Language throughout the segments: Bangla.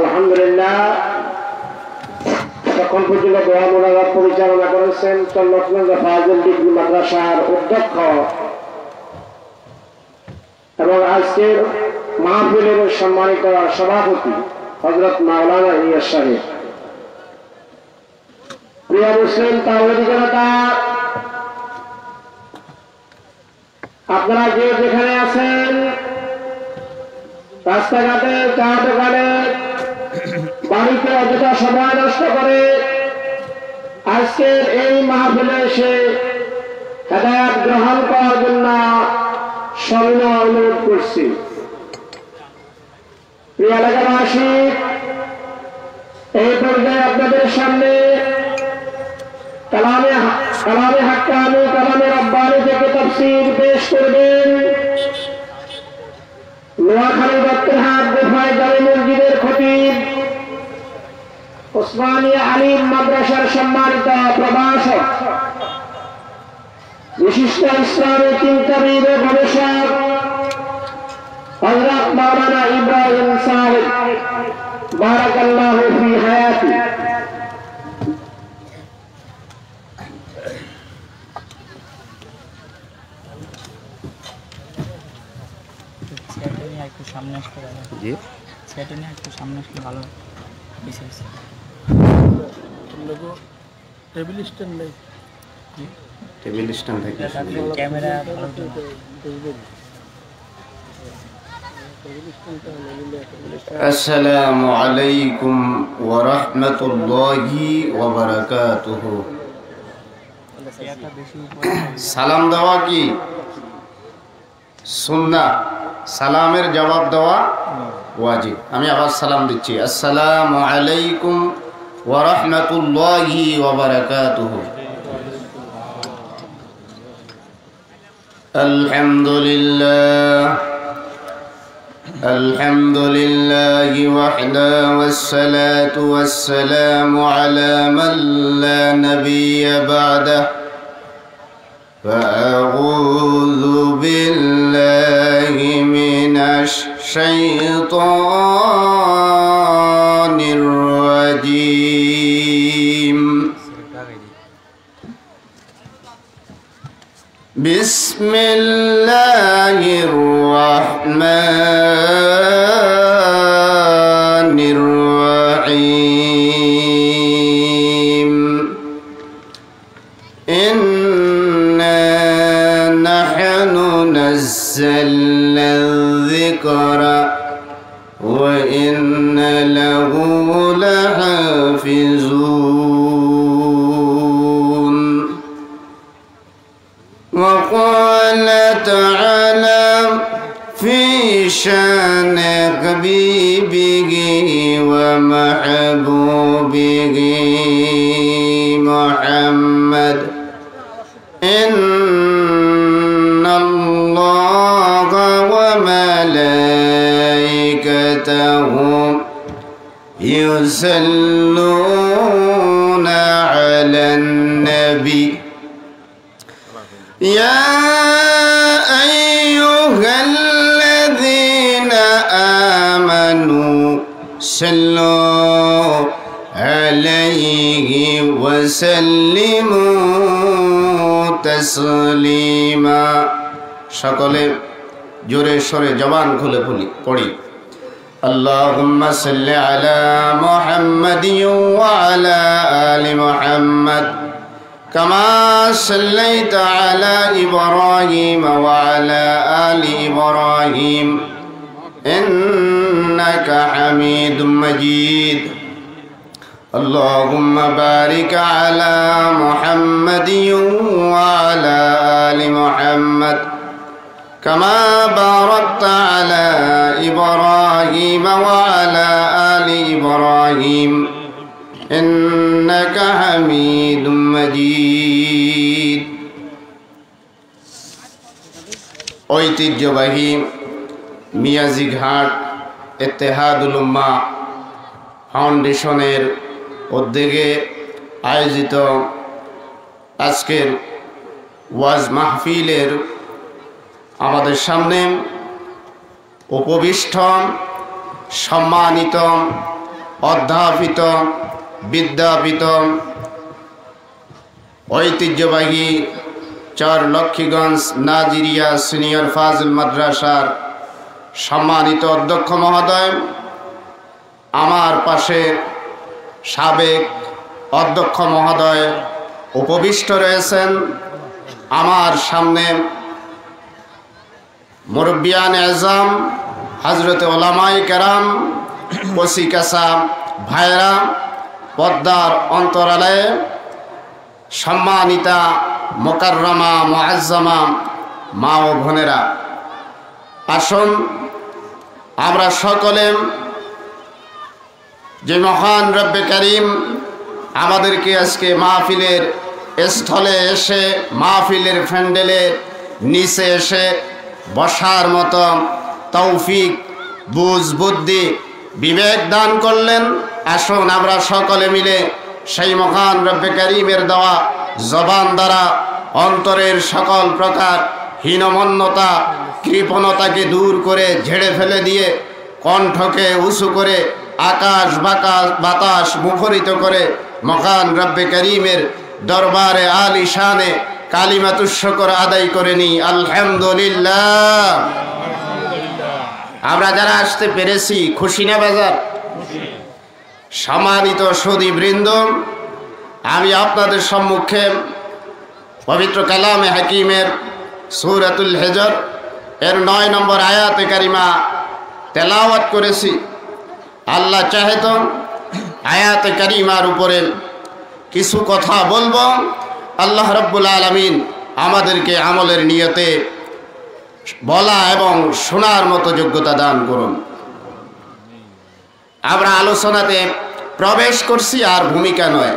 আলহামদুলিল্লাহ পর্যন্ত পরিচালনা করেছেন চন্দ্রগঞ্জ ফাজুল ডিগ্রি মাদ্রাসার অধ্যক্ষ। এবং আজকের সম্মানিত সভাপতি হজরত মাওলানা ইলিয়াস সাহেব। প্রিয় মুসলিম জনতা আপনারা যে যেখানে আছেন, রাস্তাঘাটে, চা দোকানে বাড়িতে অযথা সময় নষ্ট করে আজকের এই মাহফিলে এসে হেদায়াত গ্রহণ করার জন্য স্বর্ণ অনুরোধ করছি। প্রিয় এলাকাবাসী, এই পর্যায়ে আপনাদের সামনে কালামে কালামে হাক্কানি কালামে রব্বানি থেকে তফসির পেশ করবেন নোয়াখালী দত্তরহাট গুফায় জামে মসজিদের খতিব ওসমানিয়া আলিম মাদ্রাসার সম্মানিত প্রভাষক বিশিষ্ট ইসলামী চিন্তাবিদ গবেষক হজরত মাওলানা ইব্রাহিম সাহেব বারাকাল্লাহু ফি হায়াতি। একটু সামনে আসতে ভালো জি। ছেলেটা নিয়ে একটু সামনে আসলে ভালো বিশেষ টেবিল স্ট্যান্ড নেই টেবিল স্ট্যান্ড থেকে ক্যামেরা ভালো তো না। السلام عليكم ورحمة الله وبركاته চেয়ারটা বেশি উপরে সালাম দেওয়া কি সুন্না সালামের জবাব দেওয়া ওয়াজিব আমি আবার সালাম দিচ্ছি আসসালামু আলাইকুম ورحمة الله وبركاته. الحمد لله. الحمد لله وحده والصلاة والسلام على من لا نبي بعده. فأعوذ بالله من الشيطان بسم الله الرحمن صلوا عليه وسلموا تسليما সকলে জোরে সরে জবান খুলে পড়ি পড়ি اللهم صل على محمد وعلى آل محمد كما صليت على إبراهيم وعلى آل إبراهيم إنك حميد مجيد اللهم بارك على محمد وعلى آل محمد كما باركت على إبراهيم وعلى آل إبراهيم إنك حميد مجيد ঐতিহ্যবাহী মিয়াজিঘাট এতেহাদুল উম্মা ফাউন্ডেশনের উদ্যোগে আয়োজিত আজকের ওয়াজ মাহফিলের আমাদের সামনে উপবিষ্ট, সম্মানিত, অধ্যাপিত, বিদ্যাপিত, ঐতিহ্যবাহী চর লক্ষ্মীগঞ্জ নাজিরিয়া সিনিয়র ফাজিল মাদ্রাসার সম্মানিত অধ্যক্ষ মহোদয়, আমার পাশে সাবেক অধ্যক্ষ মহোদয় উপবিষ্ট রয়েছেন। আমার সামনে মুরব্বিয়ান এজাম হজরত ওলামাই কেরাম কসিকাসা ভাইরা পদ্মার অন্তরালয়ে সম্মানিতা মোকাররমা মোয়াজ্জামা মা ও বোনেরা। আসুন আমরা সকলে যে মহান রব্বে করিম আমাদেরকে আজকে মাহফিলের স্থলে এসে, মাহফিলের ফ্যান্ডেলের নিচে এসে বসার মতো তৌফিক, বুঝ, বুদ্ধি, বিবেক দান করলেন। আসুন আমরা সকলে মিলে সেই মহান রব্বে করিমের দেওয়া জবান দ্বারা অন্তরের সকল প্রকার হীনমন্যতা, কৃপণতাকে দূর করে ঝেড়ে ফেলে দিয়ে কণ্ঠকে উঁচু করে আকাশ বাকাশ, বাতাস মুখরিত করে মহান রব্বে করিমের দরবারে আল ইশানে কালিমাতুশ্বকর আদায় করে নি আলহামদুলিল্লাহ। আমরা যারা আসতে পেরেছি, খুশি না বাজার? সম্মানিত সদী বৃন্দ আমি আপনাদের সম্মুখে পবিত্র কালামে হাকিমের সৌরাতুল হেজর এর নয় নম্বর আয়াতে কারিমা তেলাওয়াত করেছি। আল্লাহ চাহে তো আয়াতে কারিমার উপরে কিছু কথা বলব। আল্লাহ রব্বুল আলমিন আমাদেরকে আমলের নিয়তে বলা এবং শোনার মতো যোগ্যতা দান করুন। আমরা আলোচনাতে প্রবেশ করছি আর ভূমিকা নয়।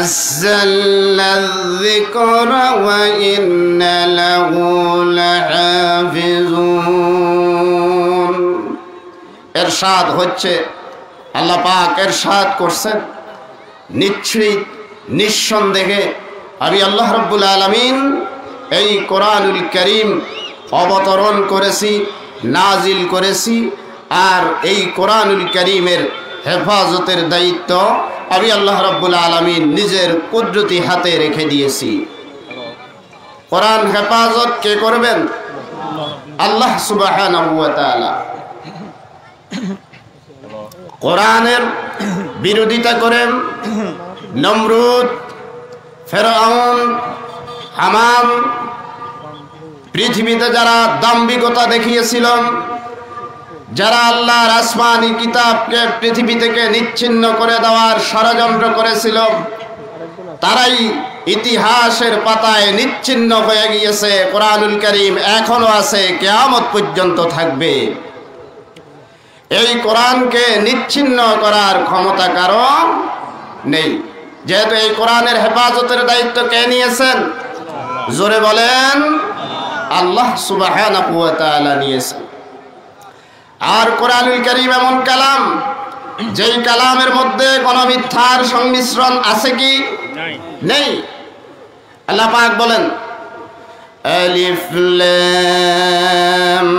نزلنا الذكر وإن له لحافظون এরশাদ হচ্ছে আল্লাহ পাক এরশাদ করছেন নিশ্চিত নিঃসন্দেহে আমি আল্লাহ রব্বুল আলমিন এই কোরআনুল করিম অবতরণ করেছি নাজিল করেছি আর এই কোরআনুল করিমের হেফাজতের দায়িত্ব আমি আল্লাহ রব্বুল আলমিন নিজের কুদরতি হাতে রেখে দিয়েছি। কোরআন হেফাজত কে করবেন? আল্লাহ সুবাহ কোরআনের বিরোধিতা করেন নমরুদ, ফেরাউন হামান পৃথিবীতে যারা দাম্ভিকতা দেখিয়েছিল যারা আল্লাহর আসমানি কিতাবকে পৃথিবী থেকে নিচ্ছিন্ন করে দেওয়ার ষড়যন্ত্র করেছিল, তারাই ইতিহাসের পাতায় নিচ্ছিন্ন হয়ে গিয়েছে, কোরআনুল করিম এখনও আছে, কেয়ামত পর্যন্ত থাকবে। এই কোরআনকে নিচ্ছিন্ন করার ক্ষমতা কারও নেই। যেহেতু এই কোরআনের হেফাজতের দায়িত্ব কে নিয়েছেন? জোরে বলেন, আল্লাহ সুবাহ নিয়েছেন। আর কোরআনুল করিম এমন কালাম যেই কালামের মধ্যে কোন মিথ্যার সংমিশ্রণ আছে কি? নেই। আল্লাহ পাক বলেন আলিফ লাম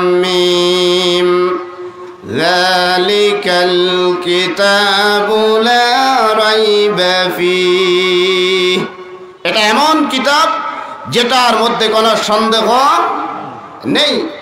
যালিকাল কিতাবু লা রাইবা এটা এমন কিতাব যেটার মধ্যে কোনো সন্দেহ নেই।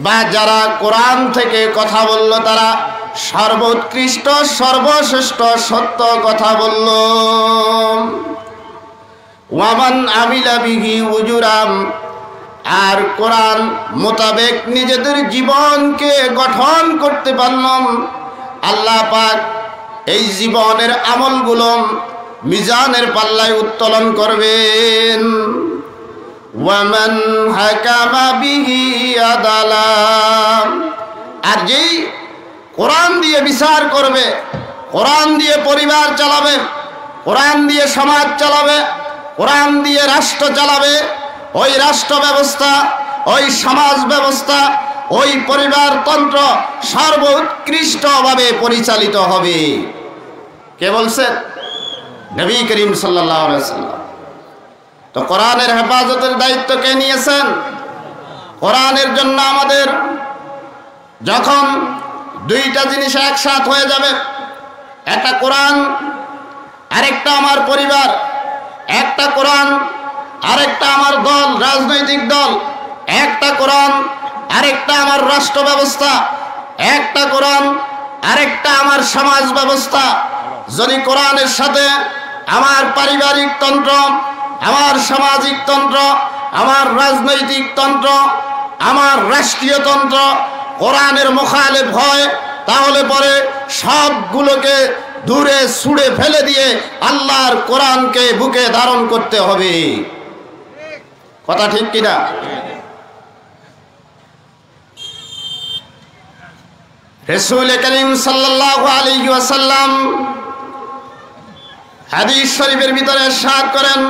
বা যারা কোরআন থেকে কথা বলল, তারা সর্বোৎকৃষ্ট, সর্বশ্রেষ্ঠ সত্য কথা বলল। ওয়ামান আমিলা বিহি উজুরাম, আর কোরআন মোতাবেক নিজেদের জীবনকে গঠন করতে পারলাম। আল্লাহ পাক এই জীবনের আমলগুলো মিজানের পাল্লায় উত্তোলন করবেন। ওয়ামান হাকামা বিহি আদালা। আর যেই কোরআন দিয়ে বিচার করবে, কোরআন দিয়ে পরিবার চালাবে, কোরআন দিয়ে সমাজ চালাবে, কোরআন দিয়ে রাষ্ট্র চালাবে, ওই রাষ্ট্র ব্যবস্থা, ওই সমাজ ব্যবস্থা, ওই পরিবারতন্ত্র সর্বোৎকৃষ্টভাবে পরিচালিত হবে। কে বলছেন? নবী করিম সাল্লাহ সাল্লাম তো কোরআনের হেফাজতের দায়িত্ব কে নিয়েছেন? কোরআনের জন্য আমাদের যখন দুইটা জিনিস একসাথ হয়ে যাবে, একটা কোরআন, আরেকটা আমার পরিবার, একটা কোরআন, আরেকটা আমার দল, রাজনৈতিক দল, একটা কোরআন, আরেকটা আমার রাষ্ট্র ব্যবস্থা, একটা কোরআন, আরেকটা আমার সমাজ ব্যবস্থা। যদি কোরআনের সাথে আমার পারিবারিক তন্ত্র আমার সামাজিক তন্ত্র, আমার রাজনৈতিক তন্ত্র, আমার রাষ্ট্রীয় তন্ত্র কোরআনের মোখালেফ হয়, তাহলে পরে সবগুলোকে দূরে ছুঁড়ে ফেলে দিয়ে আল্লাহর কোরআনকে বুকে ধারণ করতে হবে। কথা ঠিক কিনা রসুল করিম সাল্লাহ আলী হাদিস শরীফের ভিতরে সাত করেন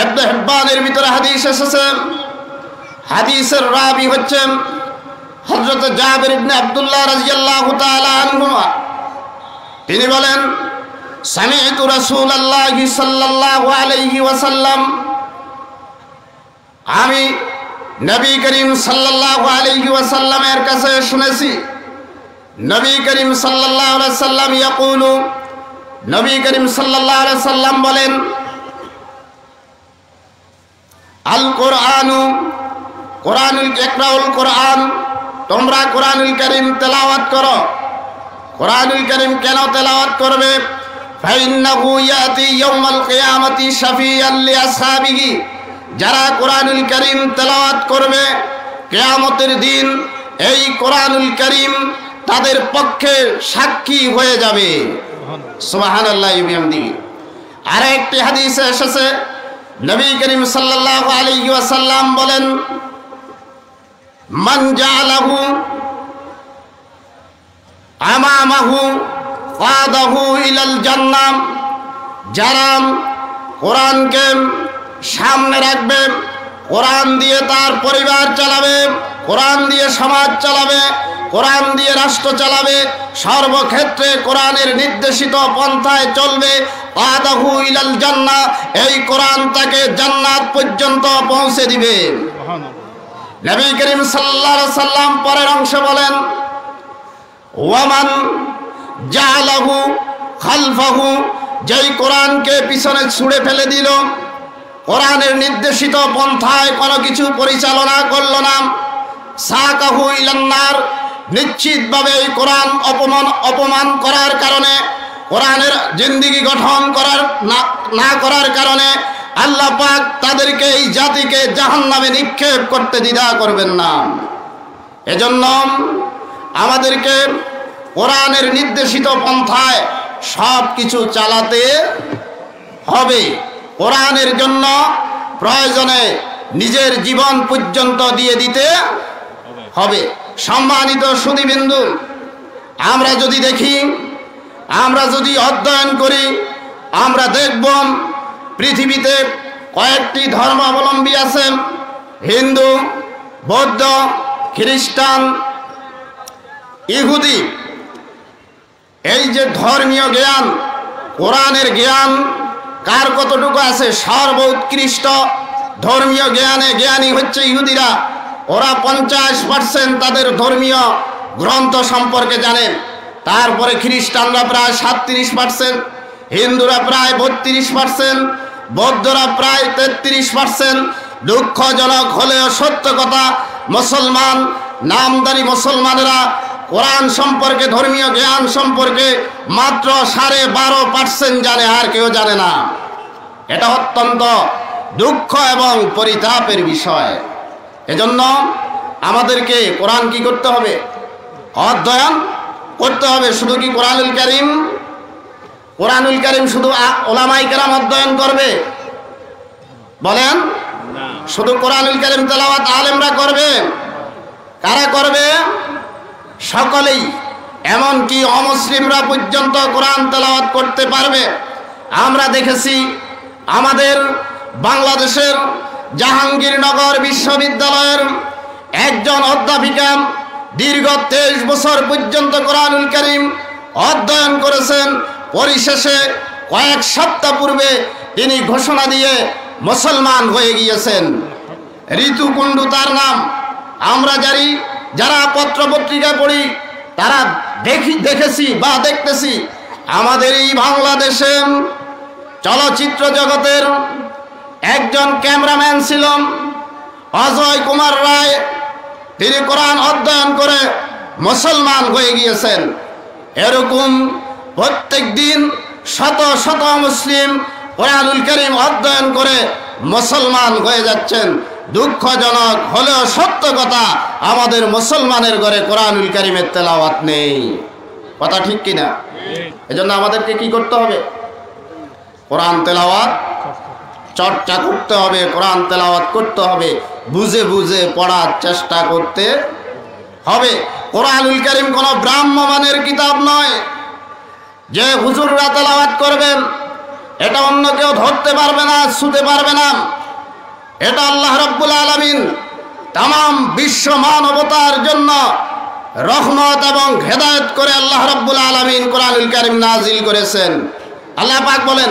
এবনে হেব্বানের ভিতরে হাদিস এসেছে। হাদিসের রাবি হচ্ছেন হজরত জাবির ইবনে আব্দুল্লাহ রাদিয়াল্লাহু তাআলা আনহুমা। তিনি বলেন, সামি'তু রাসূলুল্লাহি সাল্লাল্লাহু আলাইহি ওয়াসাল্লাম, আমি নবী করিম সাল্লাল্লাহু আলাইহি ওয়াসাল্লামের কাছে শুনেছি। নবী করিম সাল্লাল্লাহু আলাইহি সাল্লাম ইয়াকুলু, নবী করিম সাল্লাল্লাহু আলাইহি সাল্লাম বলেন আল কোরআনু কোরআনুল ইকরাউল কোরআন, তোমরা কোরআনুল করিম তেলাওয়াত করো। কোরআনুল করিম কেন তেলাওয়াত করবে? ইয়াতি যারা কোরআনুল করিম তেলাওয়াত করবে, কেয়ামতের দিন এই কোরআনুল করিম তাদের পক্ষে সাক্ষী হয়ে যাবে। আর একটি হাদিসে এসেছে নবী করিম আলাইহি ওয়াসাল্লাম বলেন, মান জালাহু আমামাহু কাদাহু ইলাল জান্নাম যারা কোরআনকে সামনে রাখবে, কোরআন দিয়ে তার পরিবার চালাবে, কোরআন দিয়ে সমাজ চালাবে কোরআন দিয়ে রাষ্ট্র চালাবে, সর্বক্ষেত্রে কোরআনের নির্দেশিত পন্থায় চলবে। কাদাহু ইলাল জান্নাহ এই কোরআন তাকে জান্নাত পর্যন্ত পৌঁছে দিবে। নবী করিম আলাইহি সাল্লাম পরের অংশে বলেন, ওয়ামান জালাহু খালফাহু, যেই কোরআনকে পিছনে ছুঁড়ে ফেলে দিল, কোরআনের নির্দেশিত পন্থায় কোনো কিছু পরিচালনা করল না। সাকাহু ইলান্নার নিশ্চিতভাবে এই কোরআন অপমান অপমান করার কারণে, কোরআনের জিন্দিগি গঠন করার, না করার কারণে আল্লাহ পাক তাদেরকে এই জাতিকে জাহান্নামে নিক্ষেপ করতে দ্বিধা করবেন না। এজন্য আমাদেরকে কোরআনের নির্দেশিত পন্থায় সব কিছু চালাতে হবে। কোরআনের জন্য প্রয়োজনে নিজের জীবন পর্যন্ত দিয়ে দিতে হবে। সম্মানিত সুদীবিন্দু, আমরা যদি দেখি, আমরা যদি অধ্যয়ন করি, আমরা দেখব পৃথিবীতে কয়েকটি ধর্মাবলম্বী আছেন, হিন্দু, বৌদ্ধ, খ্রিস্টান, ইহুদি। এই যে ধর্মীয় জ্ঞান, কোরআনের জ্ঞান, কার কতটুকু আছে? সর্বোৎকৃষ্ট ধর্মীয় জ্ঞানে জ্ঞানী হচ্ছে ইহুদিরা। ওরা পঞ্চাশ পার্সেন্ট তাদের ধর্মীয় গ্রন্থ সম্পর্কে জানেন তারপরে খ্রিস্টানরা প্রায় সাতত্রিশ পার্সেন্ট, হিন্দুরা প্রায় বত্রিশ পার্সেন্ট, বৌদ্ধরা প্রায় তেত্রিশ পার্সেন্ট। দুঃখজনক হলেও সত্য কথা, মুসলমান নামদারি মুসলমানেরা কোরআন সম্পর্কে, ধর্মীয় জ্ঞান সম্পর্কে মাত্র সাড়ে বারো পার্সেন্ট জানে, আর কেউ জানে না। এটা অত্যন্ত দুঃখ এবং পরিতাপের বিষয়। এজন্য আমাদেরকে কোরআন কি করতে হবে? অধ্যয়ন করতে হবে। শুধু কি কোরআনুল করিম? কোরআনুল করিম শুধু ওলামাই কেরাম অধ্যয়ন করবে? বলেন। শুধু কোরআনুল করিম তেলাওয়াত আলেমরা করবে? কারা করবে? সকলেই। এমনকি অমুসলিমরা পর্যন্ত কোরআন তেলাওয়াত করতে পারবে। আমরা দেখেছি আমাদের বাংলাদেশের জাহাঙ্গীরনগর বিশ্ববিদ্যালয়ের একজন অধ্যাপিকা দীর্ঘ তেইশ বছর পর্যন্ত কোরআনুল করিম অধ্যয়ন করেছেন। পরিশেষে কয়েক সপ্তাহ পূর্বে তিনি ঘোষণা দিয়ে মুসলমান হয়ে গিয়েছেন। ঋতু কুণ্ডু তার নাম। আমরা জানি, যারা পত্র পত্রিকা পড়ি, তারা দেখি, দেখেছি বা দেখতেছি। আমাদের এই বাংলাদেশে চলচ্চিত্র জগতের একজন ক্যামেরাম্যান ছিল অজয় কুমার রায়। তিনি কোরআন অধ্যয়ন করে মুসলমান হয়ে গিয়েছেন। এরকম প্রত্যেক দিন শত শত মুসলিম কোরআনুল করিম অধ্যয়ন করে মুসলমান হয়ে যাচ্ছেন। দুঃখজনক হলেও সত্য কথা আমাদের মুসলমানের ঘরে কোরআনুল করিমের তেলাওয়াত নেই। কথা ঠিক কিনা? এজন্য আমাদেরকে কি করতে হবে? কোরআন তেলাওয়াত চর্চা করতে হবে, কোরআন তেলাওয়াত করতে হবে, বুঝে বুঝে পড়ার চেষ্টা করতে হবে। কোরআনুল করিম কোনো ব্রাহ্মমানের কিতাব নয়। যে হুজুররা তেলাওয়াত করবেন, এটা অন্য কেউ ধরতে পারবে না ছুতে পারবে না। এটা আল্লাহ রব্বুল আলমিন তাম বিশ্ব মানবতার জন্য রহমত এবং হেদায়ত করে আল্লাহ রব্বুল আলমিন কোরআনুল করিম নাজিল করেছেন। আল্লাহ পাক বলেন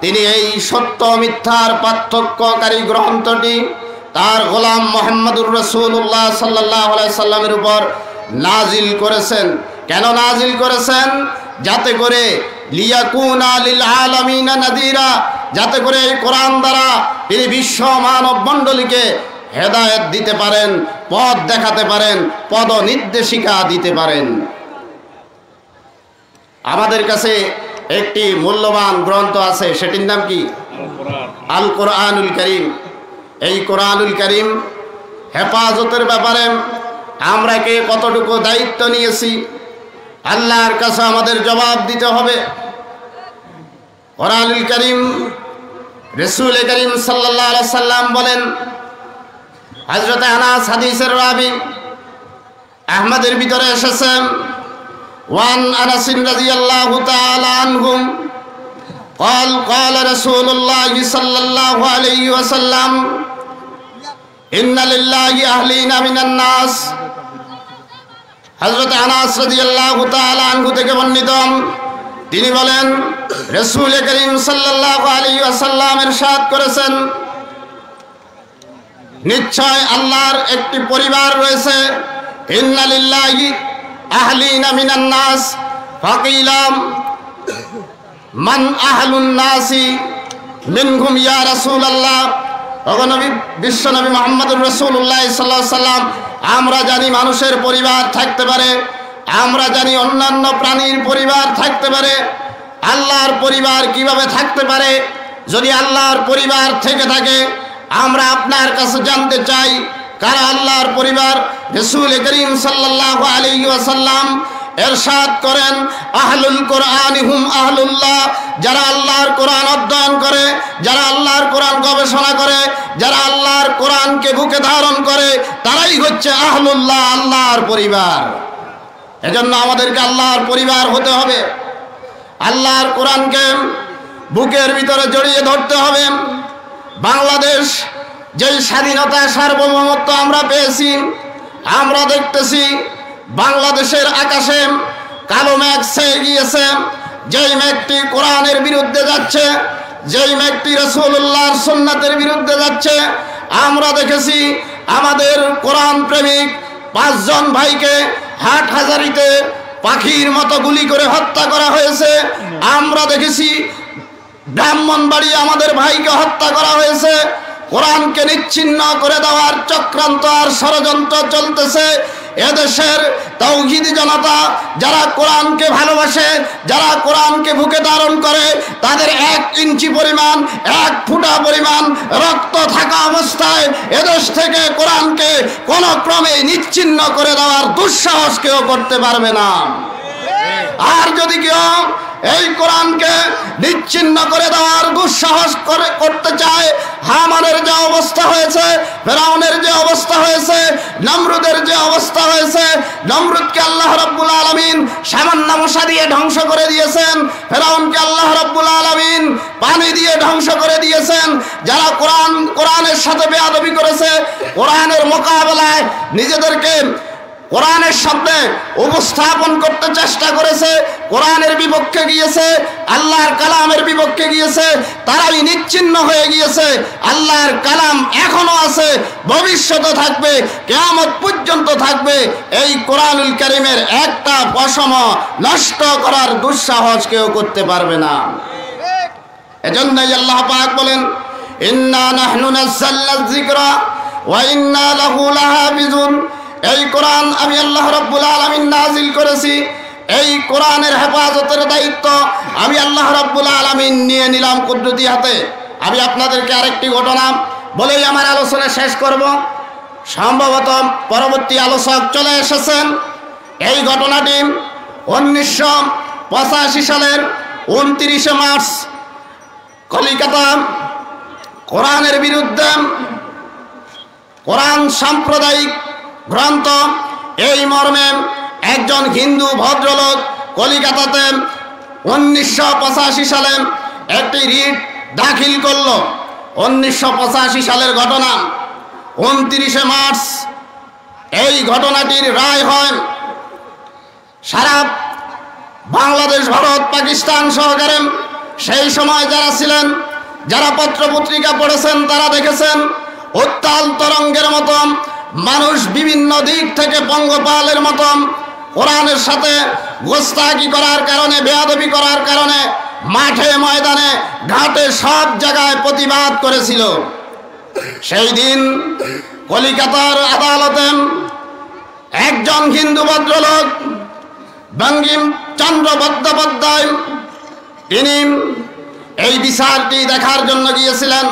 তিনি এই সত্য মিথ্যার পার্থক্যকারী গ্রন্থটি তার গোলাম মোহাম্মদুর রসুল্লাহ সাল্লাহ সাল্লামের উপর নাজিল করেছেন। কেন নাজিল করেছেন? যাতে করে নাদিরা, যাতে করে এই কোরআন দ্বারা তিনি বিশ্ব মানব মণ্ডলীকে হেদায়েত দিতে পারেন, পথ দেখাতে পারেন পদ নির্দেশিকা দিতে পারেন। আমাদের কাছে একটি মূল্যবান গ্রন্থ আছে সেটির নাম কি? আল কোরআনুল করিম। এই কোরআনুল করিম হেফাজতের ব্যাপারে আমরা কে কতটুকু দায়িত্ব নিয়েছি আল্লাহর কাছে আমাদের জবাব দিতে হবে। কোরআনুল করিম রসুল করিম সাল্লাহ সাল্লাম বলেন হজরত আনাস হাদিসের রাবি আহমদের ভিতরে এসেছেন وعن أنس رضي الله تعالى عنهم قال قال رسول الله صلى الله عليه وسلم إن لله أهلين من الناس হজরত আনাস রাদিয়াল্লাহু তাআলা আনহু থেকে বর্ণিত তিনি বলেন রাসূল করিম সাল্লাল্লাহু আলাইহি ওয়াসাল্লাম ইরশাদ করেছেন নিশ্চয় আল্লাহর একটি পরিবার রয়েছে ইন্না লিল্লাহি আহলিনা মান আহলুন নাসি বিশ্বনবী আমরা জানি মানুষের পরিবার থাকতে পারে, আমরা জানি অন্যান্য প্রাণীর পরিবার থাকতে পারে, আল্লাহর পরিবার কীভাবে থাকতে পারে, যদি আল্লাহর পরিবার থেকে থাকে, আমরা আপনার কাছে জানতে চাই কারা আল্লাহর পরিবার? রসুল করিম সাল্লাহ আলী ওয়াসাল্লাম এরশাদ করেন, আহলুল কোরআন হুম আহলুল্লাহ। যারা আল্লাহর কোরআন অধ্যয়ন করে, যারা আল্লাহর কোরআন গবেষণা করে, যারা আল্লাহর কোরআনকে বুকে ধারণ করে, তারাই হচ্ছে আহলুল্লাহ, আল্লাহর পরিবার। এজন্য আমাদেরকে আল্লাহর পরিবার হতে হবে। আল্লাহর কোরআনকে বুকের ভিতরে জড়িয়ে ধরতে হবে। বাংলাদেশ যেই স্বাধীনতা সার্বভৌমত্ব আমরা পেয়েছি, আমরা দেখতেছি বাংলাদেশের আকাশে কালো মেঘ ছেয়ে গিয়েছে। যেই মেঘটি কোরআনের বিরুদ্ধে যাচ্ছে, যেই মেঘটি রসুল্লাহর সুন্নাতের বিরুদ্ধে যাচ্ছে, আমরা দেখেছি আমাদের কোরআন প্রেমিক পাঁচজন ভাইকে হাট হাজারিতে পাখির মতো গুলি করে হত্যা করা হয়েছে। আমরা দেখেছি ব্রাহ্মণবাড়ি আমাদের ভাইকে হত্যা করা হয়েছে। কোরআনকে নিচ্ছিন্ন করে দেওয়ার চক্রান্ত আর ষড়যন্ত্র চলতেছে। এদেশের তৌহিদি জনতা যারা কোরআনকে ভালোবাসে, যারা কোরআনকে বুকে ধারণ করে, তাদের এক ইঞ্চি পরিমাণ, এক ফুটা পরিমাণ রক্ত থাকা অবস্থায় এদেশ থেকে কোরআনকে কোনো ক্রমে নিচ্ছিন্ন করে দেওয়ার দুঃসাহস কেউ করতে পারবে না। আর যদি কেউ এই কোরআনকে নিচ্ছিন্ন করে দেওয়ার দুঃসাহস করে, করতে চায়, হামানের যে অবস্থা হয়েছে, ফেরাউনের যে অবস্থা হয়েছে, নমরুদের যে অবস্থা হয়েছে, নমরুদকে আল্লাহ রব্বুল আলমিন সামান্য মশা দিয়ে ধ্বংস করে দিয়েছেন, ফেরাউনকে আল্লাহ রব্বুল আলমিন পানি দিয়ে ধ্বংস করে দিয়েছেন, যারা কোরআন, কোরআনের সাথে বেয়াদবি করেছে, কোরআনের মোকাবেলায় নিজেদেরকে কোরআনের সামনে উপস্থাপন করতে চেষ্টা করেছে, কোরআনের বিপক্ষে গিয়েছে, আল্লাহর কালামের বিপক্ষে গিয়েছে, তারাই নিচ্ছিন্ন হয়ে গিয়েছে, আল্লাহর কালাম এখনও আছে, ভবিষ্যতে থাকবে, কেয়ামত পর্যন্ত থাকবে, এই কোরআনুল করিমের একটা পশম নষ্ট করার দুঃসাহস কেউ করতে পারবে না। এজন্যই আল্লাহ পাক বলেন, ইন্না নাহনু নাযালনা যিকরা ওয়া ইন্না লাহু লাহাফিজুন। এই কোরআন আমি আল্লাহ রাব্বুল আলামিন নাজিল করেছি। এই কোরআনের হেফাজতের দায়িত্ব আমি আল্লাহ রাব্বুল আলামিন নিয়ে নিলাম কুদরতি হাতে। আমি আপনাদেরকে আরেকটি ঘটনা বলেই আমার আলোচনা শেষ করব। সম্ভবত পরবর্তী আলোচক চলে এসেছেন। এই ঘটনাটি উনিশশো পঁচাশি সালের উনত্রিশে মার্চ। কলিকাতা কোরআনের বিরুদ্ধে কোরআন সাম্প্রদায়িক গ্রন্থ। এই মর্মে একজন হিন্দু ভদ্রলোক কলিকাতাতে উনিশশো পঁচাশি সালে একটি রিট দাখিল করল। উনিশশো পঁচাশি সালের ঘটনা। উনত্রিশে মার্চ এই ঘটনাটির রায় হয়, সারা বাংলাদেশ, ভারত, পাকিস্তান সহকারে সেই সময় যারা ছিলেন, যারা পত্রপত্রিকা পড়েছেন, তারা দেখেছেন, উত্তাল তরঙ্গের মতন মানুষ বিভিন্ন দিক থেকে পঙ্গপালের মতন কোরআনের সাথে গোস্তাকি করার কারণে, বেয়াদবি করার কারণে মাঠে, ময়দানে, ঘাটে সব জায়গায় প্রতিবাদ করেছিল। সেই দিন কলিকাতার আদালতে একজন হিন্দু ভদ্রলোক, বঙ্গিম চন্দ্র বন্দ্যোপাধ্যায়, তিনি এই বিচারটি দেখার জন্য গিয়েছিলেন।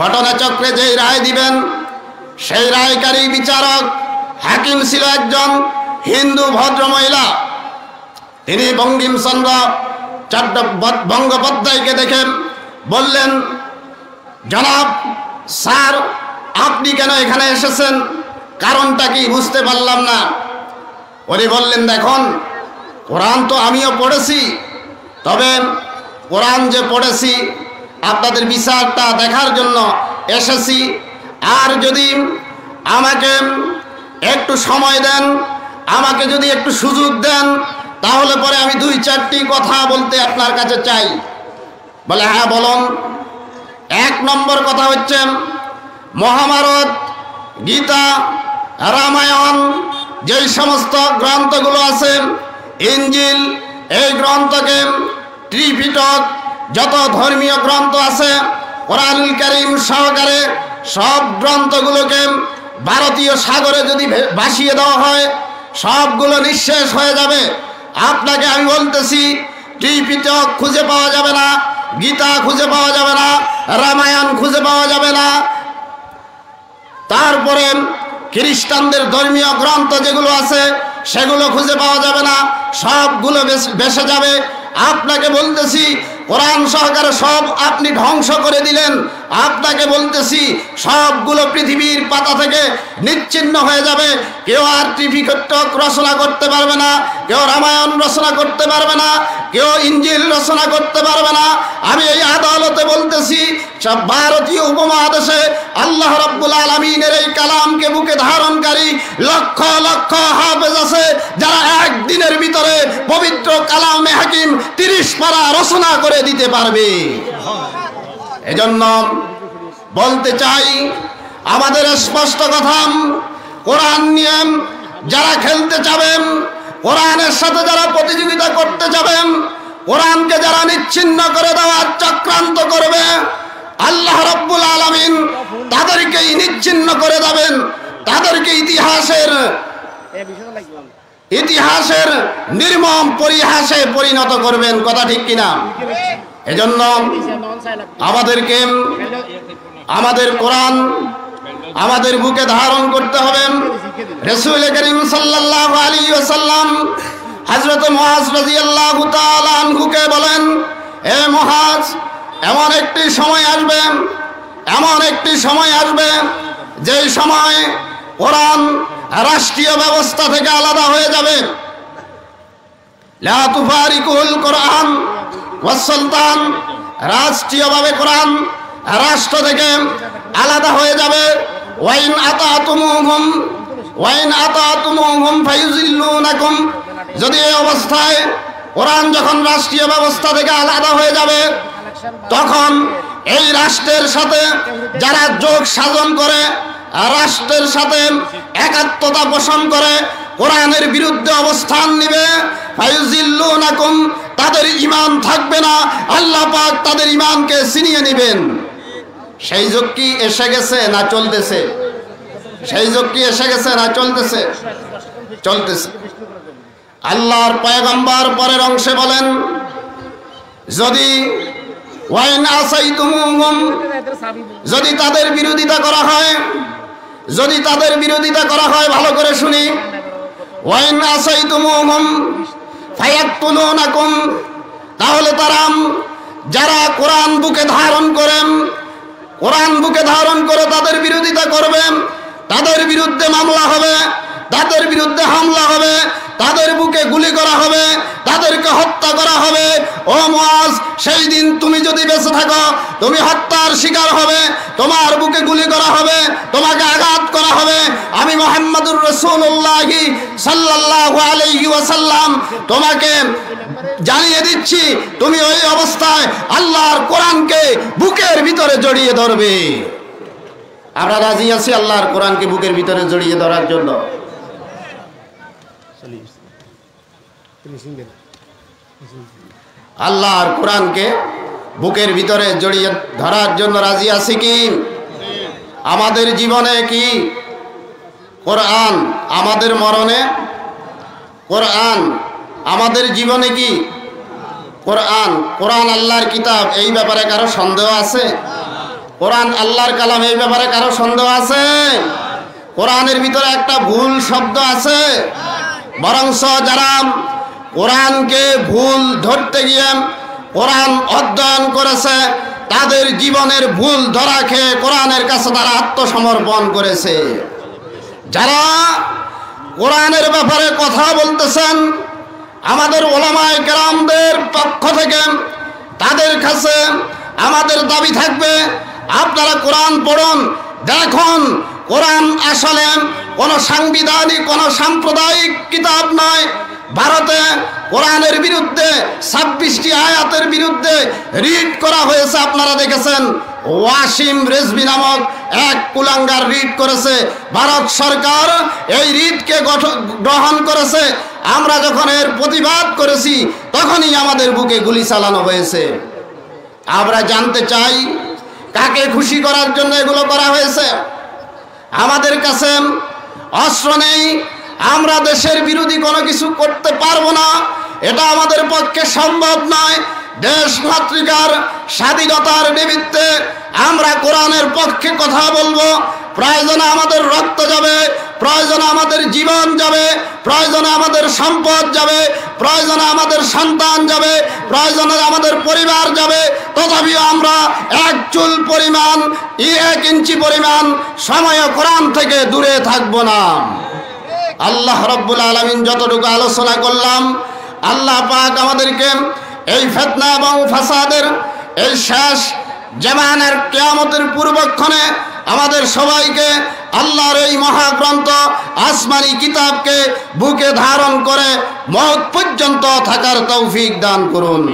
ঘটনাচক্রে যেই রায় দিবেন সেই রায়কারী বিচারক হাকিম ছিল একজন হিন্দু ভদ্র মহিলা তিনি বঙ্কিমচন্দ্র চট্ট বঙ্গোপাধ্যায়কে দেখেন বললেন, জনাব, স্যার, আপনি কেন এখানে এসেছেন? কারণটা কি বুঝতে পারলাম না। উনি বললেন, দেখুন, কোরআন তো আমিও পড়েছি। তবে কোরআন যে পড়েছি, আপনাদের বিচারটা দেখার জন্য এসেছি। আর যদি আমাকে একটু সময় দেন, আমাকে যদি একটু সুযোগ দেন, তাহলে পরে আমি দুই চারটি কথা বলতে আপনার কাছে চাই। বলে হ্যাঁ বলুন। এক নম্বর কথা হচ্ছে, মহাভারত, গীতা, রামায়ণ, যেই সমস্ত গ্রন্থগুলো আছে, ইঞ্জিল, এই গ্রন্থকে ত্রিপিটক, যত ধর্মীয় গ্রন্থ আছে, কোরআনুল করিম সহকারে সব গ্রন্থগুলোকে ভারতীয় সাগরে যদি ভাসিয়ে দেওয়া হয়, সবগুলো নিঃশেষ হয়ে যাবে। আপনাকে আমি বলতেছি, ত্রিপিটক খুঁজে পাওয়া যাবে না, গীতা খুঁজে পাওয়া যাবে না, রামায়ণ খুঁজে পাওয়া যাবে না। তারপরে খ্রিস্টানদের ধর্মীয় গ্রন্থ যেগুলো আছে, সেগুলো খুঁজে পাওয়া যাবে না, সবগুলো বেসে যাবে। আপনাকে বলতেছি কোরআন সহকারে সব আপনি ধ্বংস করে দিলেন। আপনাকে বলতেছি, সবগুলো পৃথিবীর পাতা থেকে নিচ্ছিন্ন হয়ে যাবে। কেউ আর ত্রিপিটক রচনা করতে পারবে না, কেউ রামায়ণ রচনা করতে পারবে না, কেউ ইঞ্জিল রচনা করতে পারবে না। আমি এই আদালতে বলতেছি, সব ভারতীয় উপমহাদেশে আল্লাহ রব্বুল আলমিনের এই কালামকে বুকে ধারণকারী পবিত্র কালামে হাকিম তিরিশ পারা রচনা করে দিতে পারবে। এজন্য বলতে চাই, আমাদের স্পষ্ট কথা, কোরআন নিয়ে যারা খেলতে যাবেন, কোরআনের সাথে যারা প্রতিযোগিতা করতে যাবেন, কোরআনকে যারা নিচ্ছিন্ন করে দেওয়ার চক্রান্ত করবে, আল্লাহ রব্বুল আলমিন তাদেরকেই নিচ্ছিন্ন করে দেবেন, তাদেরকে ইতিহাসের ইতিহাসের নির্মম পরিহাসে পরিণত করবেন, কথা ঠিক কিনা? এজন্য আমাদেরকে আমাদের কোরআন আমাদের বুকে ধারণ করতে হবে। রসুল করিম সাল্লাল্লাহু আলাইহি ওয়াসাল্লাম হযরত মুআজ রাদিয়াল্লাহু তাআলা আনহুকে বলেন হে মুআজ, এমন একটি সময় আসবে, এমন একটি সময় আসবে যেই সময় কোরআন রাষ্ট্রীয় ব্যবস্থা থেকে আলাদা হয়ে যাবে। লা তুফারিকুল কোরআন ওয়াস সুলতান রাষ্ট্রীয়ভাবে কোরআন রাষ্ট্র থেকে আলাদা হয়ে যাবে। ওয়াইন আতাতুমুহুম ওয়াইন আতাতুমুহুম ফায়ুজিল্লুনাকুম যদি এই অবস্থায় কোরআন যখন রাষ্ট্রীয় ব্যবস্থা থেকে আলাদা হয়ে যাবে, তখন এই রাষ্ট্রের সাথে যারা যোগ সাধন করে রাষ্ট্রের সাথে একাত্মতা পোষণ করে, কোরআনের বিরুদ্ধে অবস্থান নিবে। তাদের ইমান থাকবে না। আল্লাহ পাক তাদের ইমানকে ছিনিয়ে নেবেন। সেই যুগ কি এসে গেছে না চলতেছে? সেই যুগ কি এসে গেছে না চলতেছে? চলতেছে। আল্লাহর পয়গম্বর পরের অংশে বলেন, যদি যদি তাদের বিরোধিতা করা হয় যদি তাদের বিরোধিতা করা হয়, ভালো করে শুনি। তাহলে তারা যারা কোরআন বুকে ধারণ করেন, কোরআন বুকে ধারণ করে তাদের বিরোধিতা করবেন, তাদের বিরুদ্ধে মামলা হবে। তাদের বিরুদ্ধে হামলা হবে, তাদের বুকে গুলি করা হবে, তাদেরকে হত্যা করা হবে। ও মাস সেই দিন তুমি যদি বেঁচে থাকো, তুমি হত্যার শিকার হবে, তোমার বুকে গুলি করা হবে, তোমাকে আঘাত করা হবে। আমি মোহাম্মদুর রসুল্লাহি সাল্লাল্লাহু আলাইহি ওয়াসাল্লাম তোমাকে জানিয়ে দিচ্ছি, তুমি ওই অবস্থায় আল্লাহর কোরআনকে বুকের ভিতরে জড়িয়ে ধরবে। আমরা রাজি আছি আল্লাহর কোরআনকে বুকের ভিতরে জড়িয়ে ধরার জন্য। আল্লাহর কোরআনকে বুকের ভিতরে জড়িয়ে ধরার জন্য রাজি আছি কি? আমাদের জীবনে কি? কোরআন আমাদের মরণে? কোরআন আমাদের জীবনে কি? কোরআন কোরআন আল্লাহর কিতাব, এই ব্যাপারে কারও সন্দেহ আছে? কোরআন আল্লাহর কালাম, এই ব্যাপারে কারও সন্দেহ আছে? কোরআনের ভিতরে একটা ভুল শব্দ আছে? বরংস যারা কোরআনকে ভুল ধরতে গিয়ে কোরআন অধ্যয়ন করেছে, তাদের জীবনের ভুল ধরা খেয়ে কোরআনের কাছে তারা আত্মসমর্পণ করেছে। যারা কোরআনের ব্যাপারে কথা বলতেছেন, আমাদের ওলামায় গ্রামদের পক্ষ থেকে তাদের কাছে আমাদের দাবি থাকবে, আপনারা কোরআন পড়ুন, দেখুন কোরআন আসলে কোনো সাংবিধানিক, কোনো সাম্প্রদায়িক কিতাব নয় ভারতে কোরআনের বিরুদ্ধে, ছাব্বিশটি আয়াতের বিরুদ্ধে রিট করা হয়েছে, আপনারা দেখেছেন। ওয়াসিম রেজবি নামক এক কুলাঙ্গার রিট করেছে। ভারত সরকার এই রিটকে গ্রহণ করেছে। আমরা যখন এর প্রতিবাদ করেছি, তখনই আমাদের বুকে গুলি চালানো হয়েছে। আমরা জানতে চাই, কাকে খুশি করার জন্য এগুলো করা হয়েছে? আমাদের কাছে অস্ত্র নেই। আমরা দেশের বিরোধী কোনো কিছু করতে পারব না। এটা আমাদের পক্ষে সম্ভব নয়। দেশ মাতৃকার স্বাধীনতার নিমিত্তে আমরা কোরআনের পক্ষে কথা বলব। প্রয়োজনে আমাদের রক্ত যাবে। প্রয়োজনে আমাদের জীবন যাবে, প্রয়োজনে আমাদের সম্পদ যাবে, প্রয়োজনে আমাদের সন্তান যাবে, প্রয়োজনে আমাদের পরিবার যাবে। তথাপিও আমরা এক চুল পরিমাণ, এক ইঞ্চি পরিমাণ সময় কোরআন থেকে দূরে থাকব না। আল্লাহ রব্বুল আলমিন যতটুকু আলোচনা করলাম, আল্লাহ পাক আমাদেরকে এই ফেতনা এবং ফাসাদের এই শেষ জামানের কেয়ামতের পূর্বক্ষণে আমাদের সবাইকে আল্লাহর এই মহাগ্রন্থ আসমানি কিতাবকে বুকে ধারণ করে মত পর্যন্ত থাকার তৌফিক দান করুন।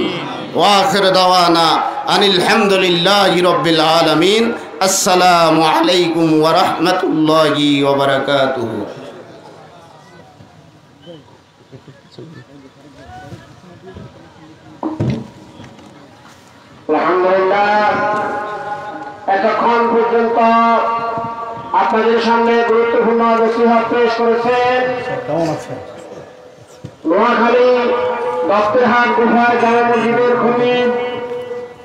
ওয়াখির দাওয়ানা আনিল হামদুলিল্লাহি রাব্বিল আলমিন। আসসালামু আলাইকুম ওয়া রাহমাতুল্লাহি ওয়া বারাকাতুহু। আলহামদুলিল্লাহ। এতক্ষণ পর্যন্ত আপনাদের সামনে গুরুত্বপূর্ণ নসিহত পেশ করেছেন নোয়াখালী দপ্তরহাট গুফার জামা মসজিদের খতিব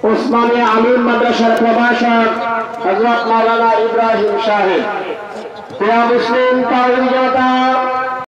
ওসমানী আমিন মাদ্রাসার প্রভাষক হজরত মাওলানা ইব্রাহিম সাহেব। প্রিয় মুসলিম জনতা